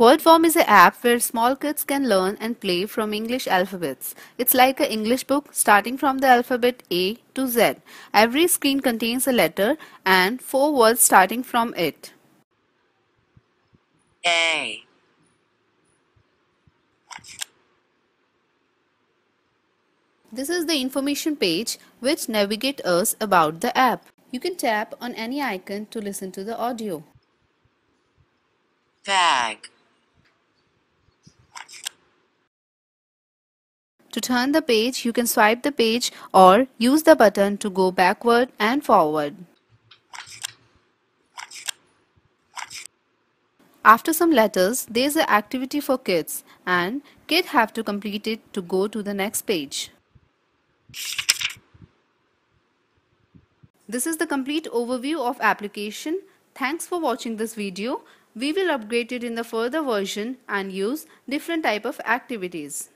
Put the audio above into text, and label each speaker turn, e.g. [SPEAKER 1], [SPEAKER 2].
[SPEAKER 1] WordWorm is an app where small kids can learn and play from English alphabets. It's like an English book starting from the alphabet A to Z. Every screen contains a letter and four words starting from it.
[SPEAKER 2] A
[SPEAKER 1] This is the information page which navigates us about the app. You can tap on any icon to listen to the audio.
[SPEAKER 2] bag
[SPEAKER 1] To turn the page, you can swipe the page or use the button to go backward and forward. After some letters, there is an activity for kids and kids have to complete it to go to the next page. This is the complete overview of application. Thanks for watching this video. We will upgrade it in the further version and use different type of activities.